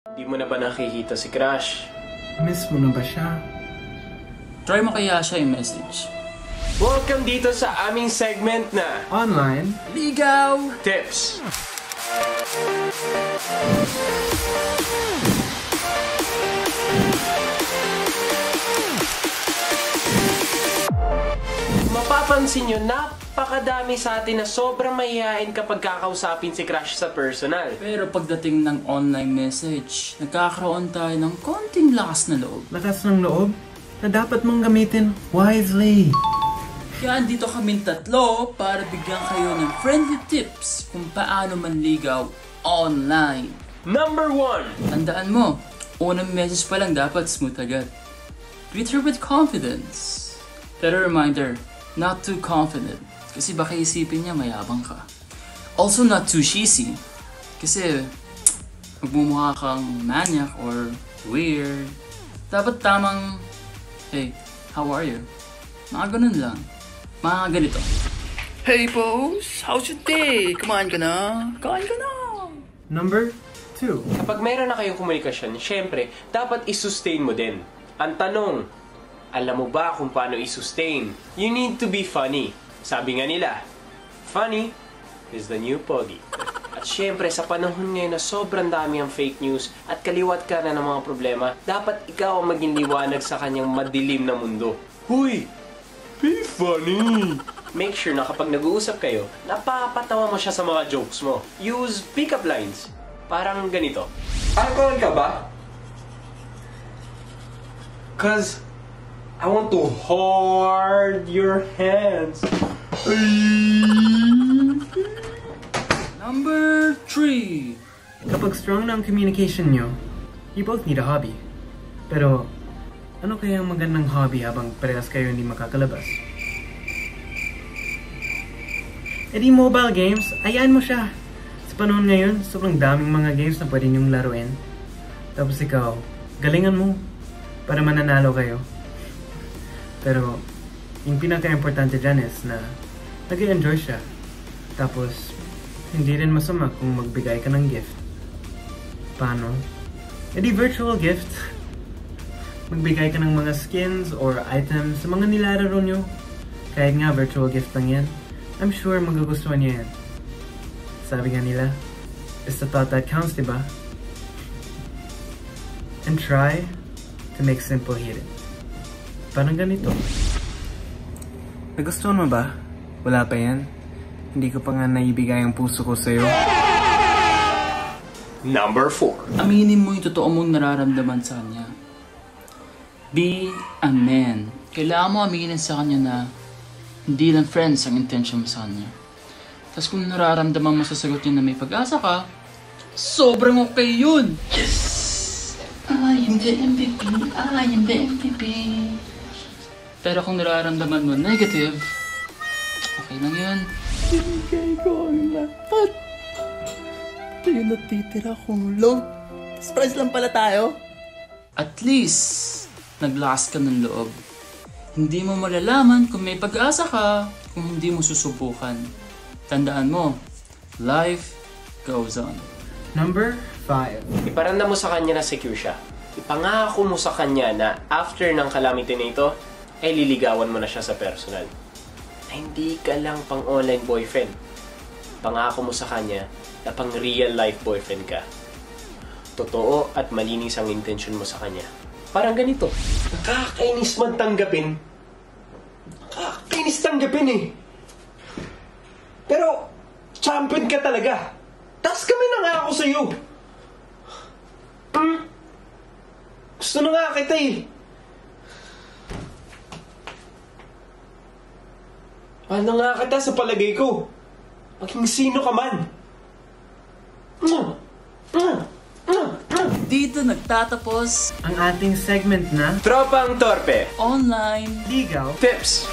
Di mo na ba nakikita si Crush? Miss mo na ba siya? Try mo kaya siya yung message. Welcome dito sa aming segment na Online? Ligaw! Tips. Mapapansin nyo, napakadami sa atin na sobrang mahihain kapag kakausapin si Crush sa personal. Pero pagdating ng online message, nagkakaroon tayo ng konting lakas na loob. Lakas ng loob na dapat mong gamitin wisely. Kaya andito kami tatlo para bigyan kayo ng friendly tips kung paano manligaw online. Number 1. Tandaan mo, unang message pa lang dapat smooth agad. Greet her with confidence. Pero reminder, not too confident. Kasi baka isipin niya mayabang ka. Also not too cheesy. Kasi magmumukha kang maniac or weird. Dapat tamang, hey, how are you? Mga ganun lang. Mga ganito. Hey, boss! How's your day? Kumain ka na? Kain ka na! Number 2. Kapag meron na kayong komunikasyon, syempre, dapat isustain mo din. Ang tanong, alam mo ba kung paano isustain? You need to be funny. Sabi nga nila, funny is the new pogi. At syempre, sa panahon ngayon na sobrang dami ang fake news at kaliwat ka na ng mga problema, dapat ikaw ang maging liwanag sa kanyang madilim na mundo. Huy! Be funny! Make sure na kapag nag-uusap kayo, napapatawa mo siya sa mga jokes mo. Use pick-up lines. Parang ganito. Alcohol ka ba? Cause I want to hold your hands. Number 3. Kapag strong na ang communication nyo, you both need a hobby. Pero, ano kaya ang magandang hobby habang parehas kayo hindi makakalabas? E di mobile games, ayan mo siya. Sa panahon ngayon, sobrang daming mga games na pwede nyong laruin. Tapos ikaw, galingan mo para mananalo kayo. Pero, yung pinaka-importante dyan is na nag enjoy siya. Tapos, hindi rin masama kung magbigay ka ng gift. Paano? E di virtual gift. Magbigay ka ng mga skins or items sa mga nilalaro nyo. Kahit nga virtual gift lang yan. I'm sure magugustuhan niya yan. Sabi nga nila, it's the thought that counts, diba? And try to make simple hidden. Parang ganito. Nagustuhan mo ba? Wala pa yan? Hindi ko pa nga naibigay ang puso ko sa'yo. Number 4. Aminin mo yung totoo mong nararamdaman sa kanya. Be a man. Kailangan mo aminin sa kanya na hindi lang friends ang intention mo sa kanya. Tapos kung nararamdaman mo sa sagot niya na may pag-asa ka, sobrang okay yun! Yes! I am the MVP, I am the MVP. Pero kung nararamdaman mo negative, okay lang yun. Binigay ko ang lahat. Ito yung natitira kong love. Surprise lang pala tayo. At least, naglakas ka ng loob. Hindi mo malalaman kung may pag-asa ka kung hindi mo susubukan. Tandaan mo, life goes on. Number 5. Iparanda mo sa kanya na secure siya. Ipangako mo sa kanya na after ng calamity na ito, ay liligawan mo na siya sa personal. Na hindi ka lang pang online boyfriend. Pangako mo sa kanya na pang real life boyfriend ka. Totoo at malinis ang intention mo sa kanya. Parang ganito. Nakakainis man tanggapin. Nakakainis tanggapin eh. Pero, champion ka talaga. Tapos kami na nga ako sa'yo. Hmm? Gusto na nga kita eh. Na nga kita sa palagay ko. Maging sino ka man. Dito nagtatapos Ang ating segment na Tropang Torpe. online Ligaw Tips.